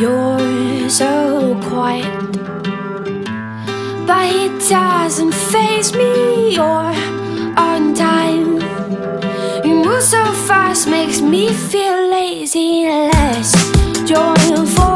You're so quiet, but it doesn't faze me. You're on time. You move so fast, makes me feel lazy. Less joyful.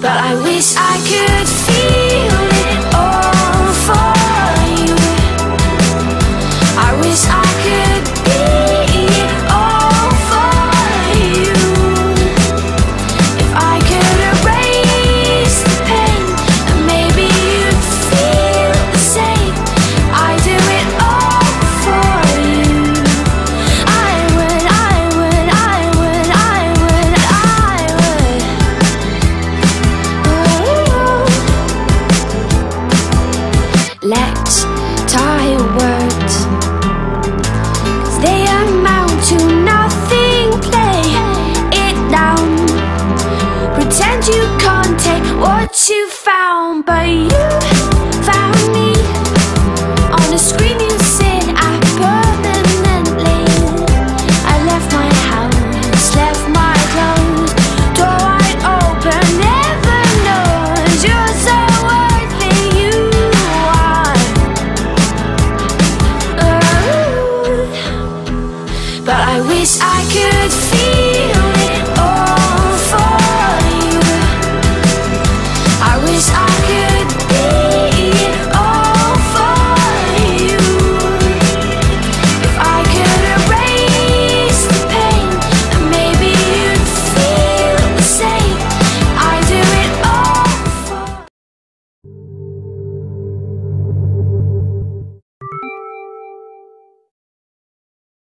But I wish I could feel what you found, but you found me. On the screen you said I permanently. I left my house, left my clothes, door wide open. Never knows you're so worthy. You are. Oh. But I wish I could